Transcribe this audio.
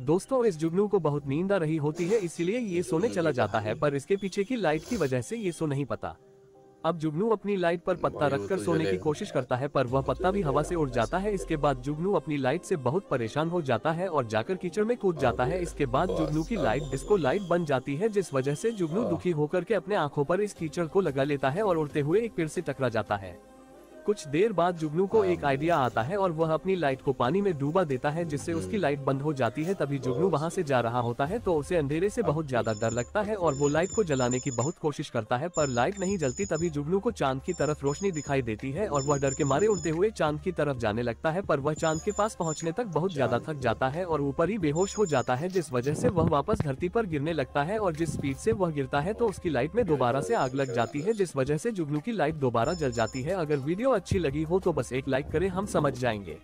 दोस्तों इस जुगनू को बहुत नींद आ रही होती है इसीलिए ये सोने चला जाता है पर इसके पीछे की लाइट की वजह से ये सो नहीं पता। अब जुगनू अपनी लाइट पर पत्ता रखकर सोने की कोशिश करता है पर वह पत्ता भी हवा से उड़ जाता है इसके बाद जुगनू अपनी लाइट से बहुत परेशान हो जाता है और जाकर कीचड़ में कूद जाता है इसके बाद जुगनू की लाइट डिस्को लाइट बन जाती है जिस वजह से जुगनू दुखी होकर के अपने आँखों पर इस कीचड़ को लगा लेता है और उड़ते हुए एक पेड़ से टकरा जाता है। कुछ देर बाद जुगनू को एक आइडिया आता है और वह अपनी लाइट को पानी में डूबा देता है जिससे उसकी लाइट बंद हो जाती है तभी जुगनू वहाँ से जा रहा होता है तो उसे अंधेरे से बहुत ज़्यादा डर लगता है और वो लाइट को जलाने की बहुत कोशिश करता है पर लाइट नहीं जलती तभी जुगनू को चाँद की तरफ़ रोशनी दिखाई देती है और वह डर के मारे उड़ते हुए चाँद की तरफ़ जाने लगता है पर वह चाँद के पास पहुँचने तक बहुत ज़्यादा थक जाता है और ऊपर ही बेहोश हो जाता है जिस वजह से वह वापस धरती पर गिरने लगता है और जिस स्पीड से वह गिरता है तो उसकी लाइट में दोबारा से आग लग जाती है जिस वजह से जुगनू की लाइट दोबारा जल जाती है। अगर वीडियो अच्छी लगी हो तो बस एक लाइक करें हम समझ जाएँगे।